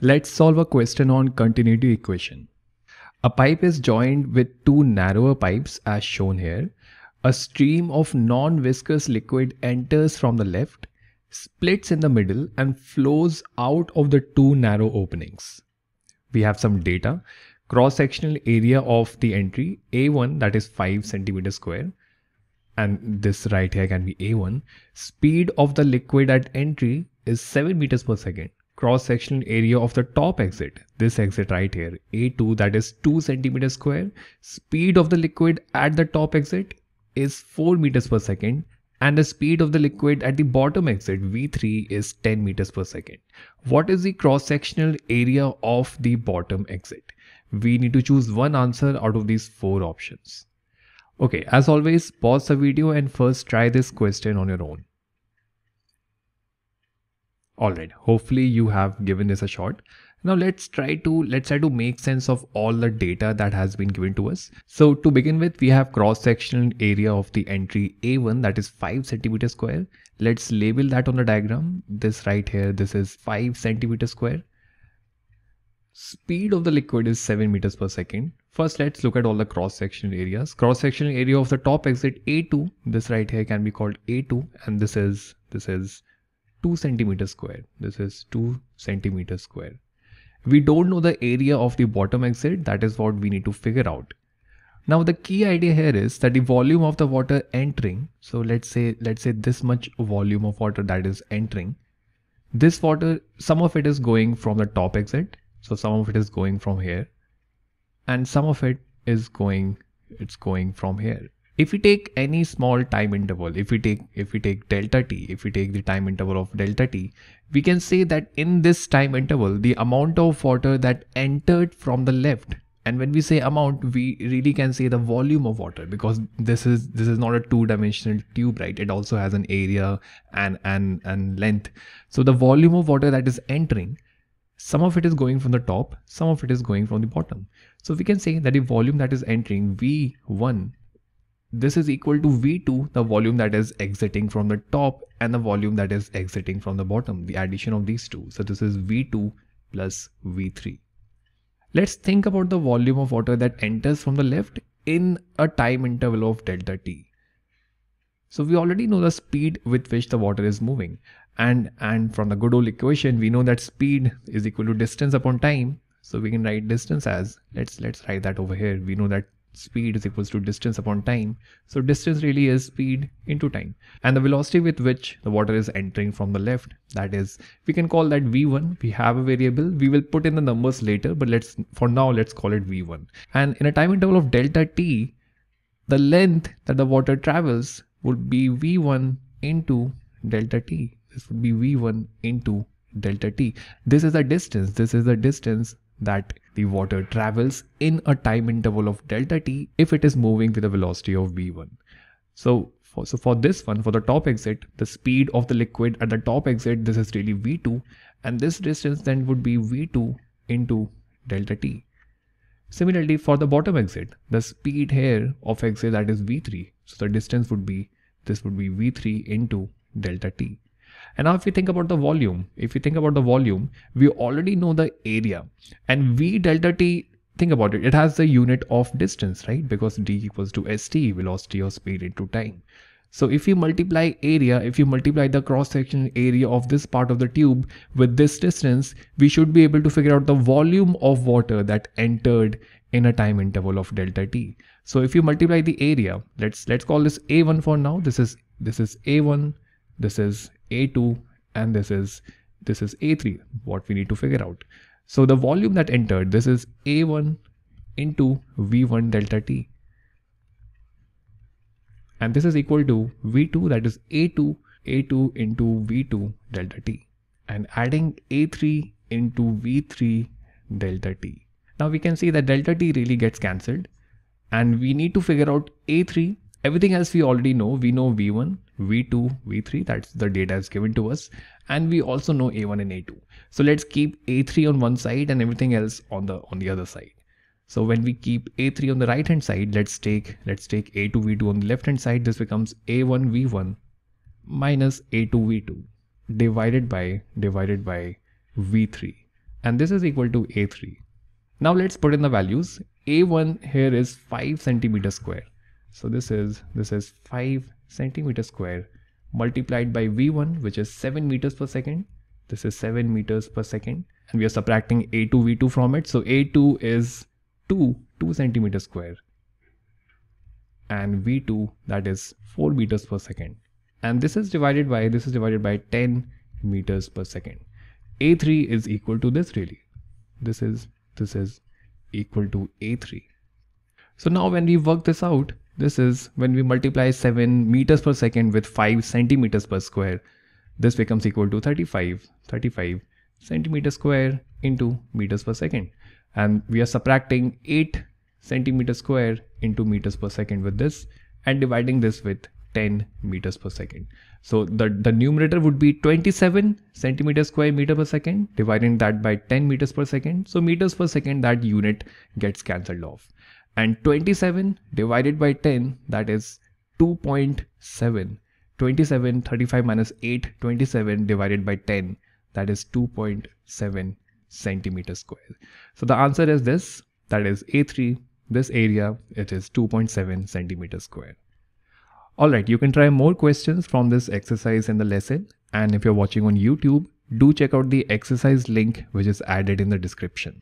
Let's solve a question on continuity equation. A pipe is joined with two narrower pipes as shown here. A stream of non-viscous liquid enters from the left, splits in the middle and flows out of the two narrow openings. We have some data. Cross-sectional area of the entry A1 that is 5 centimeter square and this right here can be A1. Speed of the liquid at entry is 7 meters per second cross-sectional area of the top exit, this exit right here, A2 that is 2 centimeters square. Speed of the liquid at the top exit is 4 meters per second and the speed of the liquid at the bottom exit V3 is 10 meters per second. What is the cross-sectional area of the bottom exit? We need to choose one answer out of these four options. Okay, as always, pause the video and first try this question on your own. Alright, hopefully you have given this a shot. Now let's try to let's try to make sense of all the data that has been given to us. So to begin with, we have cross-sectional area of the entry A1 that is 5 centimeter square. Let's label that on the diagram. This right here, this is 5 centimeter square. Speed of the liquid is 7 meters per second. First, let's look at all the cross-sectional areas. Cross-sectional area of the top exit A2, this right here can be called A2 and this is this is 2 centimeters square. This is 2 centimeters square. We don't know the area of the bottom exit. That is what we need to figure out. Now the key idea here is that the volume of the water entering. So let's say, let's say this much volume of water that is entering. This water, some of it is going from the top exit. So some of it is going from here and some of it is going, it's going from here if we take any small time interval if we take if we take delta t if we take the time interval of delta t we can say that in this time interval the amount of water that entered from the left and when we say amount we really can say the volume of water because this is this is not a two dimensional tube right? It also has an area and and and length. So the volume of water that is entering some of it is going from the top some of it is going from the bottom. So we can say that the volume that is entering v1 this is equal to V2, the volume that is exiting from the top and the volume that is exiting from the bottom, the addition of these two. So this is V2 plus V3. Let's think about the volume of water that enters from the left in a time interval of delta t. So we already know the speed with which the water is moving. And, and from the good old equation, we know that speed is equal to distance upon time. So we can write distance as, let's, let's write that over here. We know that speed is equals to distance upon time. So distance really is speed into time. And the velocity with which the water is entering from the left, that is, we can call that V1. We have a variable. We will put in the numbers later, but let's, for now, let's call it V1. And in a time interval of delta t, the length that the water travels would be V1 into delta t. This would be V1 into delta t. This is the distance. This is the distance that the water travels in a time interval of delta t if it is moving with a velocity of v1. So for, so for this one, for the top exit, the speed of the liquid at the top exit, this is really v2 and this distance then would be v2 into delta t. Similarly, for the bottom exit, the speed here of exit that is v3. So the distance would be, this would be v3 into delta t. And now if you think about the volume, if you think about the volume, we already know the area and V delta T, think about it, it has the unit of distance, right? Because D equals to ST, velocity or speed into time. So if you multiply area, if you multiply the cross-section area of this part of the tube with this distance, we should be able to figure out the volume of water that entered in a time interval of delta t. So if you multiply the area, let's let's call this A1 for now. This is this is A1, this is a2 and this is this is A3 what we need to figure out. So the volume that entered this is A1 into V1 delta T and this is equal to V2 that is A2 A2 into V2 delta T and adding A3 into V3 delta T. Now we can see that delta T really gets cancelled and we need to figure out A3 Everything else we already know. We know V1, V2, V3. That's the data is given to us. And we also know A1 and A2. So let's keep A3 on one side and everything else on the on the other side. So when we keep A3 on the right hand side, let's take let's take A2 V2 on the left hand side. This becomes A1 V1 minus A2 V2 divided by divided by V3. and this is equal to A3. Now let's put in the values. A1 here is 5 centimeter square. So this is this is 5 centimeter square multiplied by V1 which is 7 meters per second. This is 7 meters per second. And we are subtracting A2 V2 from it. So A2 is 2 2 centimeter square. And V2 that is 4 meters per second. And this is divided by this is divided by 10 meters per second. A3 is equal to this really. This is this is equal to a3 so now when we work this out this is when we multiply 7 meters per second with 5 centimeters per square this becomes equal to 35 35 centimeter square into meters per second and we are subtracting 8 centimeter square into meters per second with this and dividing this with 10 meters per second. So the, the numerator would be 27 centimeter square meter per second, dividing that by 10 meters per second. So meters per second, that unit gets cancelled off. And 27 divided by 10, that is 2.7. 27, 35 minus 8, 27 divided by 10, that is 2.7 centimeter square. So the answer is this, that is A3, this area, it is 2.7 centimeter square. Alright, you can try more questions from this exercise in the lesson. And if you're watching on YouTube, do check out the exercise link which is added in the description.